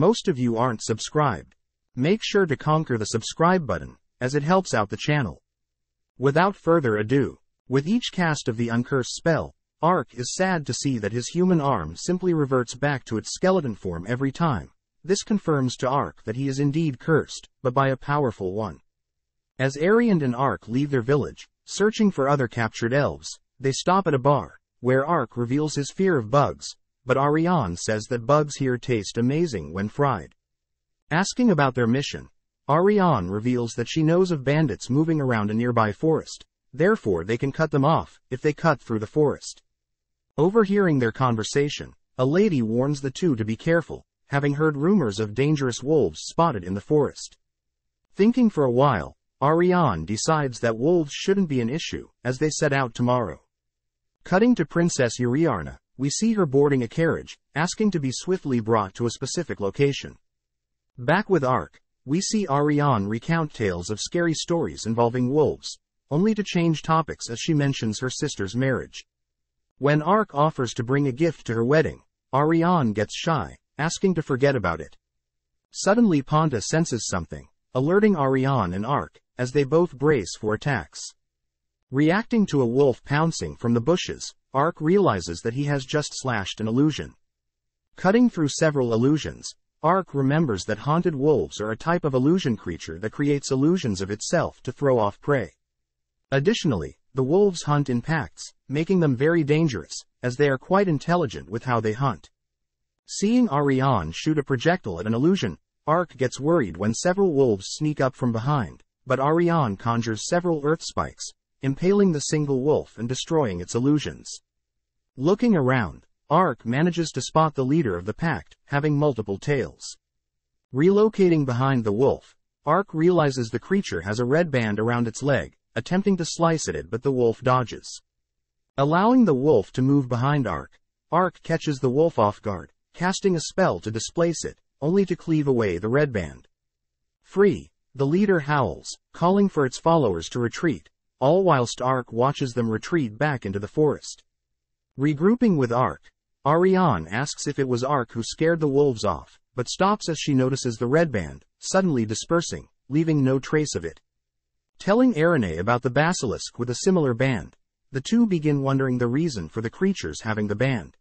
Most of you aren't subscribed. Make sure to conquer the subscribe button, as it helps out the channel. Without further ado, with each cast of the uncursed spell, Ark is sad to see that his human arm simply reverts back to its skeleton form every time. This confirms to Ark that he is indeed cursed, but by a powerful one. As Ariane and Ark leave their village, searching for other captured elves, they stop at a bar, where Ark reveals his fear of bugs, but Ariane says that bugs here taste amazing when fried. Asking about their mission, Ariane reveals that she knows of bandits moving around a nearby forest, therefore they can cut them off if they cut through the forest. Overhearing their conversation, a lady warns the two to be careful, having heard rumors of dangerous wolves spotted in the forest. Thinking for a while, Ariane decides that wolves shouldn't be an issue, as they set out tomorrow. Cutting to Princess Uriarna, we see her boarding a carriage, asking to be swiftly brought to a specific location. Back with Ark, we see Ariane recount tales of scary stories involving wolves, only to change topics as she mentions her sister's marriage. When Ark offers to bring a gift to her wedding, Ariane gets shy, asking to forget about it. Suddenly Ponta senses something, alerting Ariane and Ark, as they both brace for attacks. Reacting to a wolf pouncing from the bushes, Ark realizes that he has just slashed an illusion. Cutting through several illusions, Ark remembers that haunted wolves are a type of illusion creature that creates illusions of itself to throw off prey. Additionally, the wolves hunt in packs, making them very dangerous, as they are quite intelligent with how they hunt. Seeing Ariane shoot a projectile at an illusion, Ark gets worried when several wolves sneak up from behind, but Ariane conjures several earth spikes, impaling the single wolf and destroying its illusions. Looking around, Ark manages to spot the leader of the pact, having multiple tails. Relocating behind the wolf, Ark realizes the creature has a red band around its leg, attempting to slice at it but the wolf dodges. Allowing the wolf to move behind Ark, Ark catches the wolf off guard, casting a spell to displace it, only to cleave away the red band. Free, the leader howls, calling for its followers to retreat, all whilst Ark watches them retreat back into the forest. Regrouping with Ark, Ariane asks if it was Ark who scared the wolves off, but stops as she notices the red band, suddenly dispersing, leaving no trace of it. Telling Ariane about the basilisk with a similar band, the two begin wondering the reason for the creatures having the band.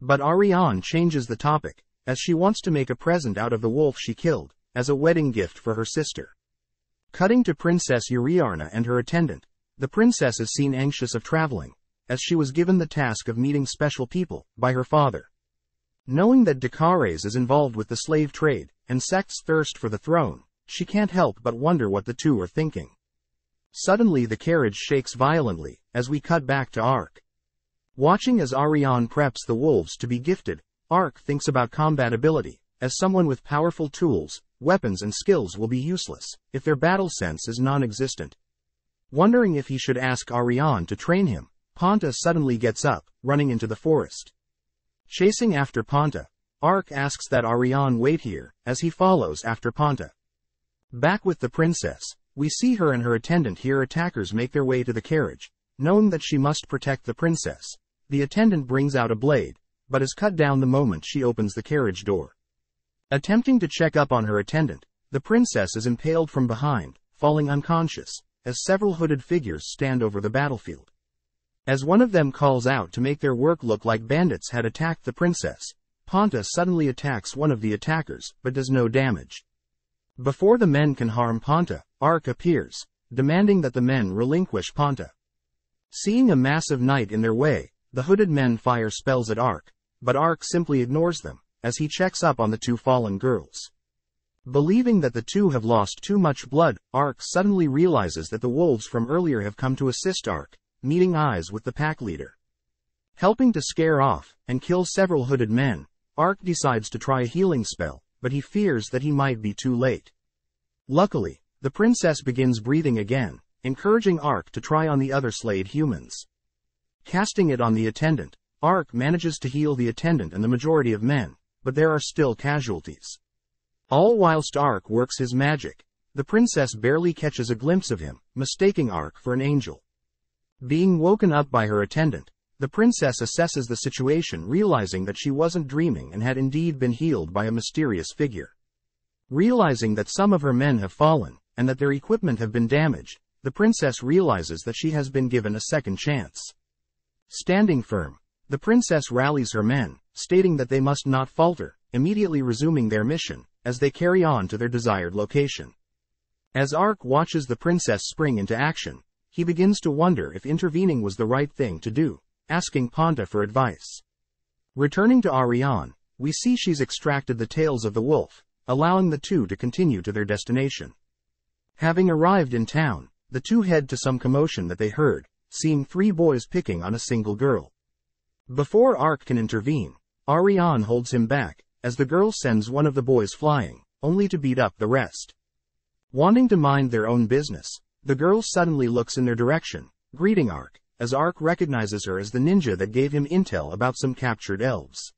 But Ariane changes the topic, as she wants to make a present out of the wolf she killed, as a wedding gift for her sister. Cutting to Princess Uriarna and her attendant, the princess is seen anxious of traveling, as she was given the task of meeting special people, by her father. Knowing that Dakares is involved with the slave trade, and Sect's thirst for the throne, she can't help but wonder what the two are thinking. Suddenly the carriage shakes violently, as we cut back to Ark. Watching as Ariane preps the wolves to be gifted, Ark thinks about combat ability, as someone with powerful tools, weapons and skills will be useless, if their battle sense is non-existent. Wondering if he should ask Ariane to train him, Ponta suddenly gets up, running into the forest. Chasing after Ponta, Ark asks that Ariane wait here, as he follows after Ponta. Back with the princess, we see her and her attendant hear attackers make their way to the carriage, knowing that she must protect the princess. The attendant brings out a blade, but is cut down the moment she opens the carriage door. Attempting to check up on her attendant, the princess is impaled from behind, falling unconscious, as several hooded figures stand over the battlefield. As one of them calls out to make their work look like bandits had attacked the princess, Ponta suddenly attacks one of the attackers, but does no damage. Before the men can harm Ponta, Ark appears, demanding that the men relinquish Ponta. Seeing a massive knight in their way, the hooded men fire spells at Ark, but Ark simply ignores them, as he checks up on the two fallen girls. Believing that the two have lost too much blood, Ark suddenly realizes that the wolves from earlier have come to assist Ark, meeting eyes with the pack leader. Helping to scare off and kill several hooded men, Ark decides to try a healing spell, but he fears that he might be too late. Luckily, the princess begins breathing again, encouraging Ark to try on the other slayed humans. Casting it on the attendant, Ark manages to heal the attendant and the majority of men, but there are still casualties. All whilst Ark works his magic, the princess barely catches a glimpse of him, mistaking Ark for an angel. Being woken up by her attendant, the princess assesses the situation realizing that she wasn't dreaming and had indeed been healed by a mysterious figure. Realizing that some of her men have fallen, and that their equipment have been damaged, the princess realizes that she has been given a second chance. Standing firm, the princess rallies her men, stating that they must not falter, immediately resuming their mission, as they carry on to their desired location. As Ark watches the princess spring into action, he begins to wonder if intervening was the right thing to do, asking Ponta for advice. Returning to Ariane, we see she's extracted the tails of the wolf, allowing the two to continue to their destination. Having arrived in town, the two head to some commotion that they heard, seeing three boys picking on a single girl. Before Ark can intervene, Ariane holds him back, as the girl sends one of the boys flying, only to beat up the rest. Wanting to mind their own business, the girl suddenly looks in their direction, greeting Ark, as Ark recognizes her as the ninja that gave him intel about some captured elves.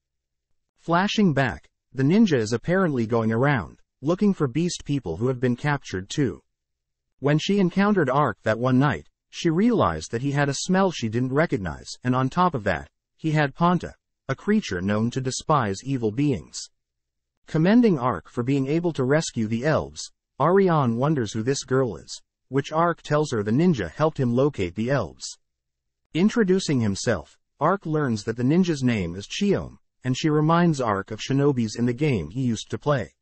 Flashing back, the ninja is apparently going around, looking for beast people who have been captured too. When she encountered Ark that one night, she realized that he had a smell she didn't recognize, and on top of that, he had Ponta, a creature known to despise evil beings. Commending Ark for being able to rescue the elves, Ariane wonders who this girl is, which Ark tells her the ninja helped him locate the elves. Introducing himself, Ark learns that the ninja's name is Chiome, and she reminds Ark of shinobis in the game he used to play.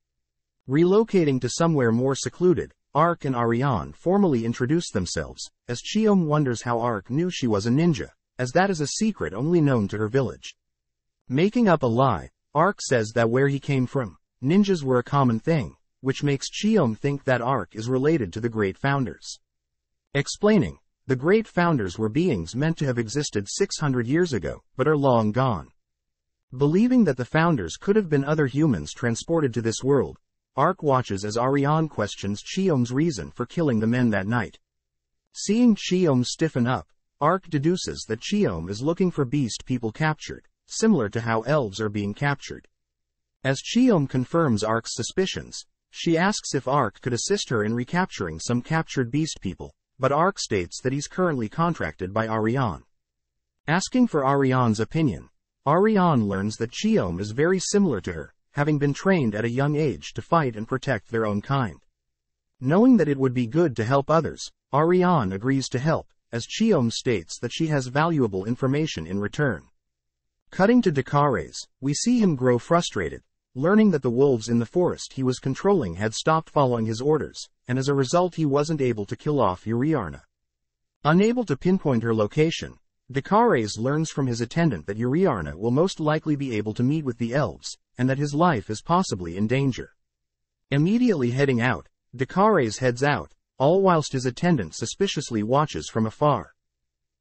Relocating to somewhere more secluded, Ark and Ariane formally introduce themselves, as Chiome wonders how Ark knew she was a ninja, as that is a secret only known to her village. Making up a lie, Ark says that where he came from, ninjas were a common thing, which makes Chiome think that Ark is related to the Great Founders. Explaining, the great founders were beings meant to have existed 600 years ago, but are long gone. Believing that the founders could have been other humans transported to this world, Ark watches as Ariane questions Chiome's reason for killing the men that night. Seeing Chiome stiffen up, Ark deduces that Chiome is looking for beast people captured, similar to how elves are being captured. As Chiome confirms Ark's suspicions, she asks if Ark could assist her in recapturing some captured beast people but Ark states that he's currently contracted by Ariane. Asking for Ariane's opinion, Ariane learns that Chiome is very similar to her, having been trained at a young age to fight and protect their own kind. Knowing that it would be good to help others, Ariane agrees to help, as Chiome states that she has valuable information in return. Cutting to Dakares, we see him grow frustrated, learning that the wolves in the forest he was controlling had stopped following his orders, and as a result he wasn't able to kill off Uriarna. Unable to pinpoint her location, Dakares learns from his attendant that Uriarna will most likely be able to meet with the elves, and that his life is possibly in danger. Immediately heading out, Dakares heads out, all whilst his attendant suspiciously watches from afar.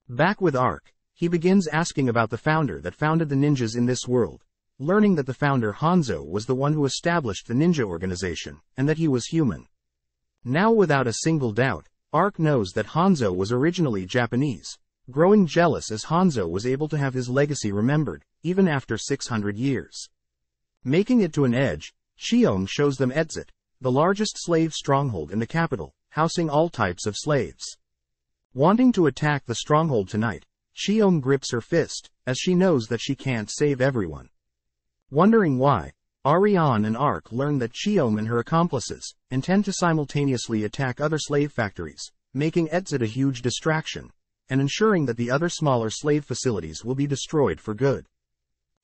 Back with Ark, he begins asking about the founder that founded the ninjas in this world, learning that the founder Hanzo was the one who established the ninja organization, and that he was human. Now without a single doubt, Ark knows that Hanzo was originally Japanese, growing jealous as Hanzo was able to have his legacy remembered, even after 600 years. Making it to an edge, Chiome shows them Etzit, the largest slave stronghold in the capital, housing all types of slaves. Wanting to attack the stronghold tonight, Chiome grips her fist, as she knows that she can't save everyone. Wondering why, Ariane and Ark learn that Chiome and her accomplices intend to simultaneously attack other slave factories, making Etzit a huge distraction, and ensuring that the other smaller slave facilities will be destroyed for good.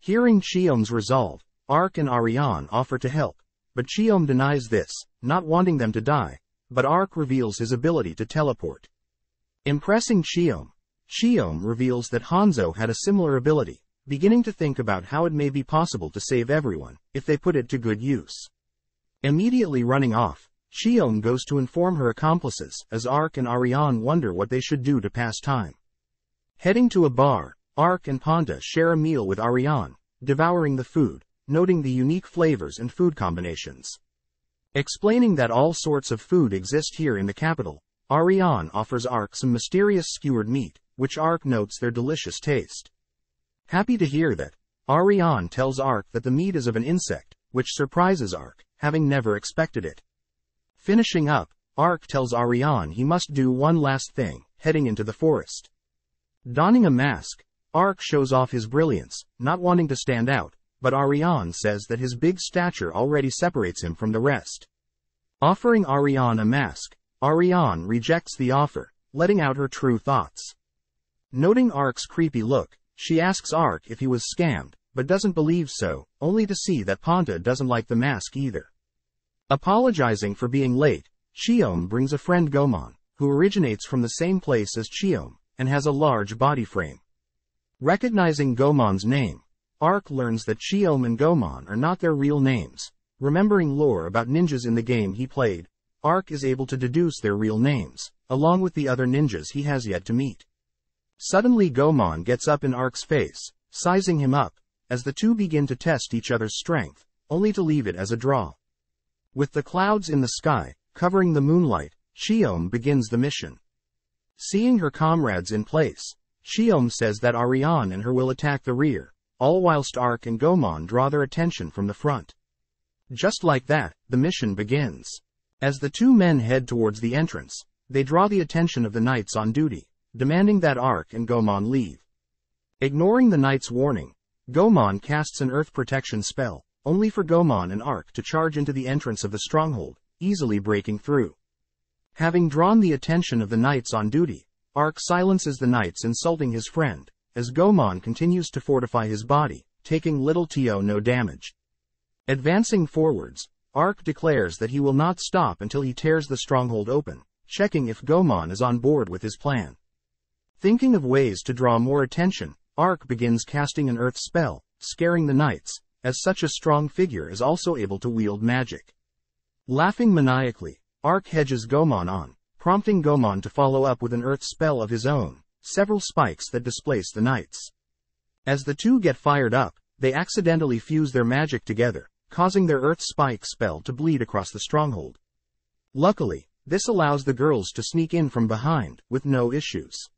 Hearing Chiome's resolve, Ark and Ariane offer to help, but Chiome denies this, not wanting them to die, but Ark reveals his ability to teleport. Impressing Chiome, Chiome reveals that Hanzo had a similar ability, beginning to think about how it may be possible to save everyone, if they put it to good use. Immediately running off, Chiome goes to inform her accomplices, as Ark and Ariane wonder what they should do to pass time. Heading to a bar, Ark and Ponta share a meal with Ariane, devouring the food, noting the unique flavors and food combinations. Explaining that all sorts of food exist here in the capital, Ariane offers Ark some mysterious skewered meat, which Ark notes their delicious taste. Happy to hear that, Ariane tells Ark that the meat is of an insect, which surprises Ark, having never expected it. Finishing up, Ark tells Ariane he must do one last thing, heading into the forest. Donning a mask, Ark shows off his brilliance, not wanting to stand out, but Ariane says that his big stature already separates him from the rest. Offering Ariane a mask, Ariane rejects the offer, letting out her true thoughts. Noting Ark's creepy look, she asks Ark if he was scammed, but doesn't believe so, only to see that Ponta doesn't like the mask either. Apologizing for being late, Chiom brings a friend Gomon, who originates from the same place as Chiom, and has a large body frame. Recognizing Gomon's name, Ark learns that Chiom and Gomon are not their real names. Remembering lore about ninjas in the game he played, Ark is able to deduce their real names, along with the other ninjas he has yet to meet. Suddenly Gomon gets up in Ark's face, sizing him up, as the two begin to test each other's strength, only to leave it as a draw. With the clouds in the sky, covering the moonlight, Chiom begins the mission. Seeing her comrades in place, Chiom says that Ariane and her will attack the rear, all whilst Ark and Gomon draw their attention from the front. Just like that, the mission begins. As the two men head towards the entrance, they draw the attention of the knights on duty, demanding that Ark and Gomon leave. Ignoring the knight's warning, Gomon casts an earth protection spell, only for Gomon and Ark to charge into the entrance of the stronghold, easily breaking through. Having drawn the attention of the knights on duty, Ark silences the knights insulting his friend, as Gomon continues to fortify his body, taking little to no damage. Advancing forwards, Ark declares that he will not stop until he tears the stronghold open, checking if Gomon is on board with his plan. Thinking of ways to draw more attention, Ark begins casting an earth spell, scaring the knights, as such a strong figure is also able to wield magic. Laughing maniacally, Ark hedges Gomon on, prompting Gomon to follow up with an earth spell of his own, several spikes that displace the knights. As the two get fired up, they accidentally fuse their magic together, causing their earth spike spell to bleed across the stronghold. Luckily, this allows the girls to sneak in from behind, with no issues.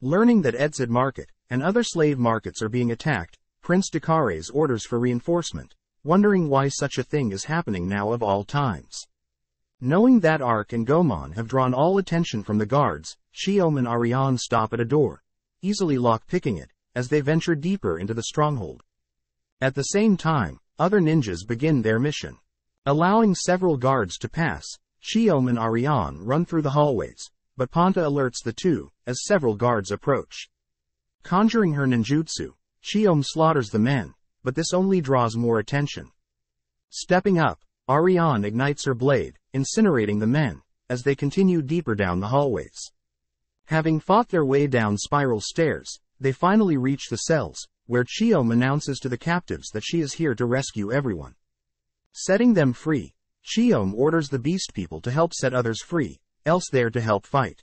Learning that Etzit Market and other slave markets are being attacked, Prince Dakares orders for reinforcement, wondering why such a thing is happening now of all times. Knowing that Ark and Gomon have drawn all attention from the guards, Chiom and Ariane stop at a door, easily lock-picking it, as they venture deeper into the stronghold. At the same time, other ninjas begin their mission. Allowing several guards to pass, Chiom and Ariane run through the hallways, but Ponta alerts the two, as several guards approach. Conjuring her ninjutsu, Chiom slaughters the men, but this only draws more attention. Stepping up, Ariane ignites her blade, incinerating the men, as they continue deeper down the hallways. Having fought their way down spiral stairs, they finally reach the cells, where Chiom announces to the captives that she is here to rescue everyone. Setting them free, Chiom orders the beast people to help set others free, else they're to help fight.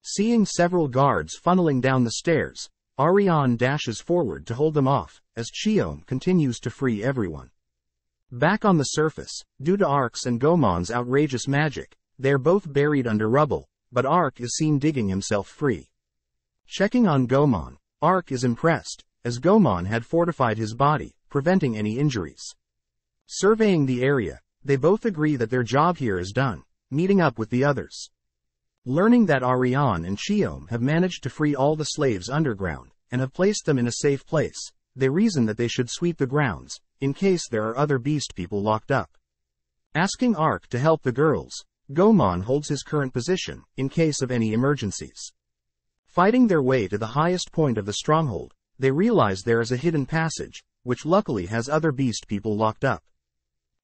Seeing several guards funneling down the stairs, Ariane dashes forward to hold them off, as Chiom continues to free everyone. Back on the surface, due to Ark's and Gomon's outrageous magic, they are both buried under rubble, but Ark is seen digging himself free. Checking on Gomon, Ark is impressed, as Gomon had fortified his body, preventing any injuries. Surveying the area, they both agree that their job here is done, meeting up with the others. Learning that Ariane and Chiom have managed to free all the slaves underground, and have placed them in a safe place, they reason that they should sweep the grounds, in case there are other beast people locked up. Asking Ark to help the girls, Gomon holds his current position, in case of any emergencies. Fighting their way to the highest point of the stronghold, they realize there is a hidden passage, which luckily has other beast people locked up.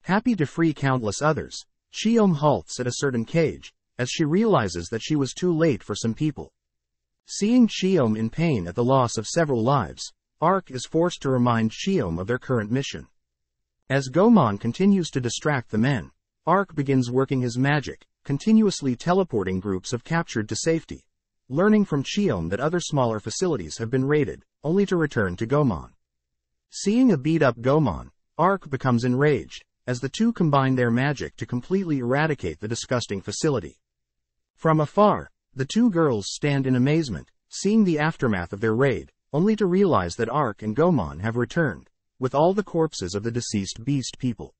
Happy to free countless others, Chiom halts at a certain cage, as she realizes that she was too late for some people. Seeing Chiom in pain at the loss of several lives, Ark is forced to remind Chiom of their current mission. As Gomon continues to distract the men, Ark begins working his magic, continuously teleporting groups of captured to safety, learning from Chiom that other smaller facilities have been raided, only to return to Gomon. Seeing a beat-up Gomon, Ark becomes enraged, as the two combine their magic to completely eradicate the disgusting facility. From afar, the two girls stand in amazement, seeing the aftermath of their raid, only to realize that Ark and Gomon have returned, with all the corpses of the deceased beast people.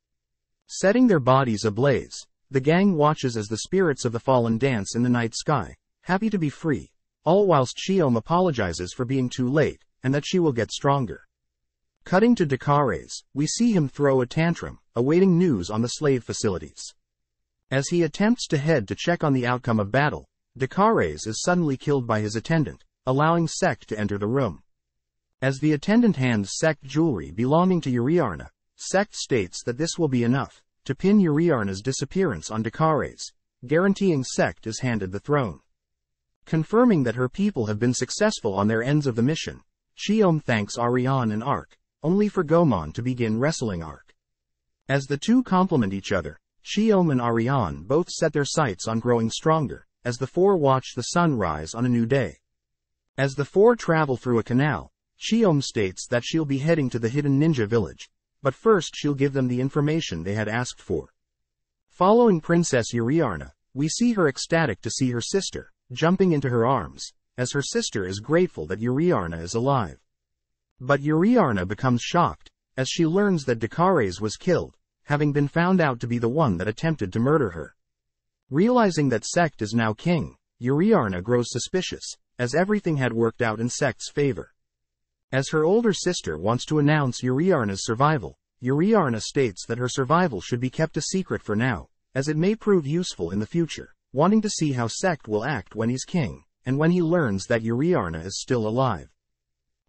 Setting their bodies ablaze, the gang watches as the spirits of the fallen dance in the night sky, happy to be free, all whilst Chiom apologizes for being too late, and that she will get stronger. Cutting to Dakares, we see him throw a tantrum, awaiting news on the slave facilities. As he attempts to head to check on the outcome of battle, Dakares is suddenly killed by his attendant, allowing Sect to enter the room. As the attendant hands Sect jewelry belonging to Uriarna, Sect states that this will be enough to pin Uriarna's disappearance on Dakares, guaranteeing Sect is handed the throne. Confirming that her people have been successful on their ends of the mission, Chiom thanks Ariane and Ark, only for Gomon to begin wrestling Ark. As the two complement each other, Chiom and Ariane both set their sights on growing stronger, as the four watch the sun rise on a new day. As the four travel through a canal, Chiom states that she'll be heading to the hidden ninja village, but first she'll give them the information they had asked for. Following Princess Uriarna, we see her ecstatic to see her sister, jumping into her arms, as her sister is grateful that Uriarna is alive. But Uriarna becomes shocked, as she learns that Dakares was killed, having been found out to be the one that attempted to murder her. Realizing that Sect is now king, Uriarna grows suspicious, as everything had worked out in Sect's favor. As her older sister wants to announce Uriarna's survival, Uriarna states that her survival should be kept a secret for now, as it may prove useful in the future, wanting to see how Sect will act when he's king, and when he learns that Uriarna is still alive.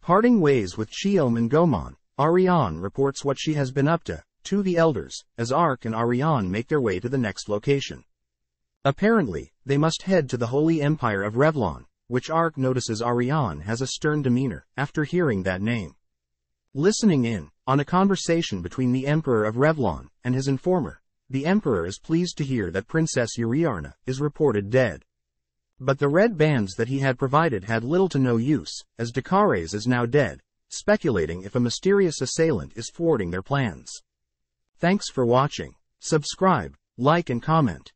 Parting ways with Chiom and Gomon, Ariane reports what she has been up to, to the elders, as Ark and Ariane make their way to the next location. Apparently, they must head to the Holy Empire of Revlon, which Ark notices Ariane has a stern demeanor after hearing that name. Listening in on a conversation between the Emperor of Revlon and his informer, the Emperor is pleased to hear that Princess Uriarna is reported dead. But the red bands that he had provided had little to no use, as Dakares is now dead, speculating if a mysterious assailant is thwarting their plans. Thanks for watching. Subscribe, like and comment.